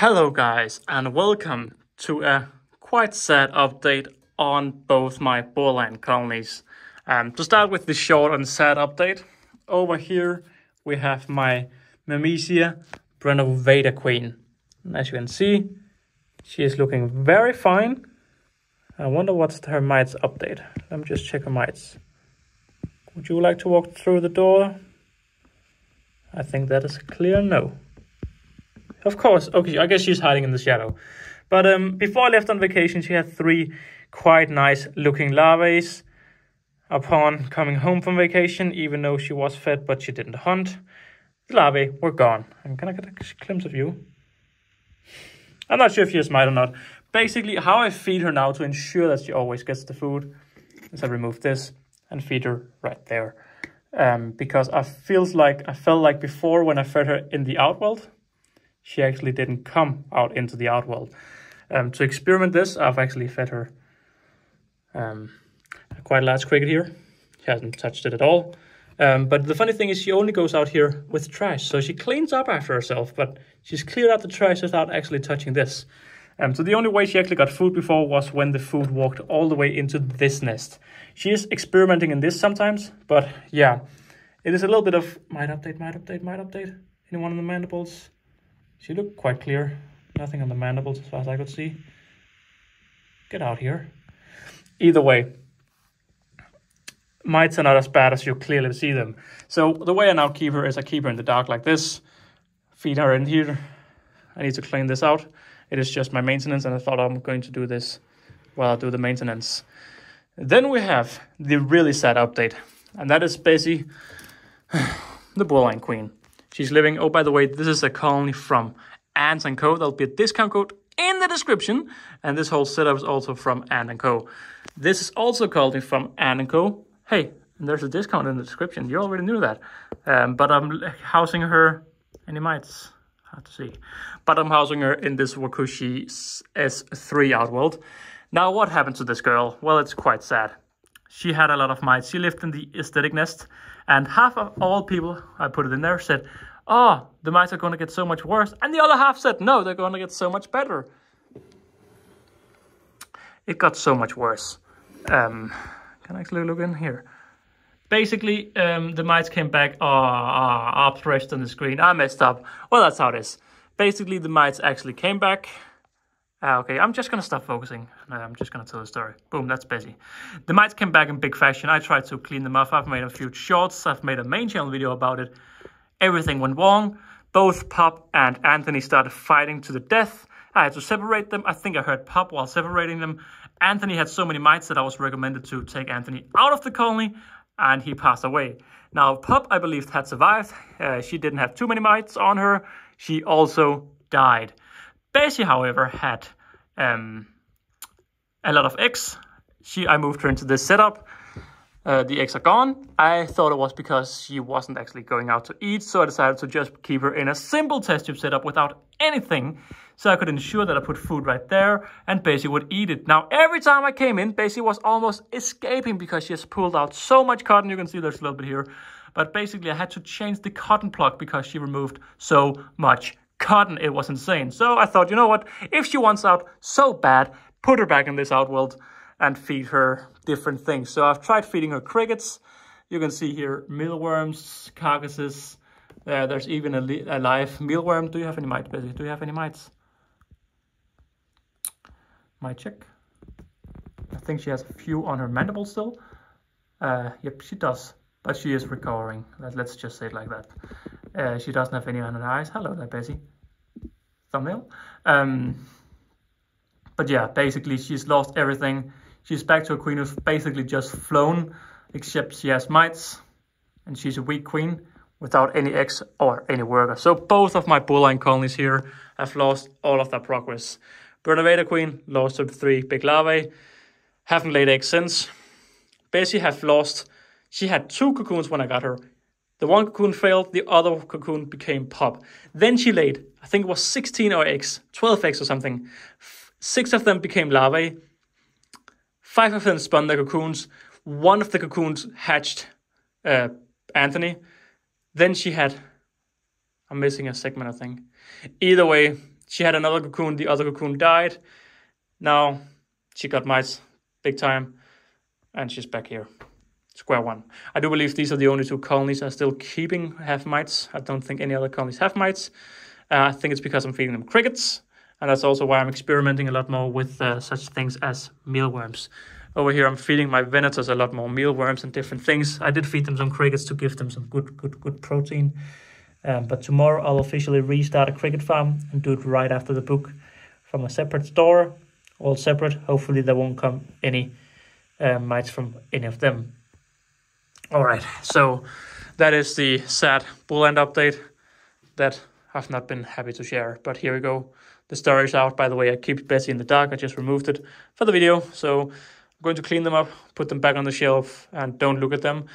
Hello, guys, and welcome to a quite sad update on both my borderline colonies. Um, to start with the short and sad update, over here we have my Myrmecia Brevinoda Queen. And as you can see, she is looking very fine. I wonder what's her mites update. Let me just check her mites. Would you like to walk through the door? I think that is a clear no. Of course, okay, I guess she's hiding in the shadow. But um, before I left on vacation, she had three quite nice looking larvae. Upon coming home from vacation, even though she was fed but she didn't hunt, the larvae were gone. And can I get a glimpse of you? I'm not sure if she's mite or not. Basically, how I feed her now to ensure that she always gets the food is I remove this and feed her right there. Um, because I feels like I felt like before when I fed her in the outworld, she actually didn't come out into the outworld. Um, to experiment this, I've actually fed her um, a quite large cricket here. She hasn't touched it at all. Um, but the funny thing is she only goes out here with trash. So she cleans up after herself, but she's cleared out the trash without actually touching this. Um, so the only way she actually got food before was when the food walked all the way into this nest. She is experimenting in this sometimes, but yeah, it is a little bit of might update, might update, might update. Anyone on the mandibles? She looked quite clear. Nothing on the mandibles as far as I could see. Get out here. Either way, mites are not as bad as you clearly see them. So the way I now keep her is I keep her in the dark like this, feed her in here. I need to clean this out. It is just my maintenance and I thought I'm going to do this while I do the maintenance. Then we have the really sad update, and that is basically the Borderline Queen. She's living, oh, by the way, this is a colony from Ant & Co. There'll be a discount code in the description, and this whole setup is also from Ant & Co. This is also a colony from Ant & Co. Hey, and there's a discount in the description. You already knew that. Um, but I'm housing her, any mites? Hard to see. But I'm housing her in this WaKooshi S3 Outworld. Now, what happened to this girl? Well, it's quite sad. She had a lot of mites. She lived in the aesthetic nest, and half of all people, I put it in there, said, oh, the mites are going to get so much worse. And the other half said, no, they're going to get so much better. It got so much worse. Um, can I actually look in here? Basically, um, the mites came back, oh, oh, upstretched on the screen. I messed up. Well, that's how it is. Basically, the mites actually came back. Uh, okay, I'm just to stop focusing. No, I'm just to tell the story. Boom, that's busy. The mites came back in big fashion. I tried to clean them off. I've made a few shorts. I've made a main channel video about it. Everything went wrong. Both Pop and Anthony started fighting to the death. I had to separate them. I think I heard Pop while separating them. Anthony had so many mites that I was recommended to take Anthony out of the colony and he passed away. Now, Pup, I believe, had survived. Uh, she didn't have too many mites on her. She also died. Bessie, however, had um, a lot of eggs. She, I moved her into this setup. Uh, the eggs are gone. I thought it was because she wasn't actually going out to eat, so I decided to just keep her in a simple test tube setup without anything, so I could ensure that I put food right there and Bessie would eat it. Now, every time I came in, Bessie was almost escaping because she has pulled out so much cotton. You can see there's a little bit here. But basically, I had to change the cotton plug because she removed so much cotton. It was insane. So I thought, you know what? If she wants out so bad, put her back in this outworld and feed her different things. So I've tried feeding her crickets. You can see here mealworms, carcasses. Uh, there's even a, a, live mealworm. Do you have any mites, Bessie? Do you have any mites? Mite check. I think she has a few on her mandible still. Uh, yep, she does. But she is recovering. Let's just say it like that. Uh, she doesn't have any on her eyes. Hello there, Bessie. Thumbnail. Um, but yeah, basically she's lost everything. She's back to a queen who's basically just flown, except she has mites, and she's a weak queen without any eggs or any worker. So both of my borderline colonies here have lost all of their progress. Brevinoda queen lost her three big larvae, haven't laid eggs since. Bessie have lost, she had two cocoons when I got her. The one cocoon failed, the other cocoon became pop. Then she laid, I think it was 16 or eggs, 12 eggs or something. Six of them became larvae, Five of them spun their cocoons. One of the cocoons hatched uh, Anthony. Then she had. I'm missing a segment, I think. Either way, she had another cocoon. The other cocoon died. Now she got mites big time, and she's back here. Square one. I do believe these are the only two colonies I'm still keeping have mites. I don't think any other colonies have mites. Uh, I think it's because I'm feeding them crickets, and that's also why I'm experimenting a lot more with uh, such things as mealworms. Over here, I'm feeding my venators a lot more mealworms and different things. I did feed them some crickets to give them some good, good, good protein. Um, but tomorrow I'll officially restart a cricket farm and do it right after the book from a separate store, all separate. Hopefully there won't come any uh, mites from any of them. All right, so that is the sad bull ant update that I've not been happy to share. But here we go. The storage out. By the way, I keep Bessie in the dark. I just removed it for the video. So I'm going to clean them up, put them back on the shelf, and don't look at them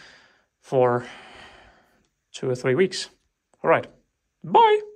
for two or three weeks. All right. Bye.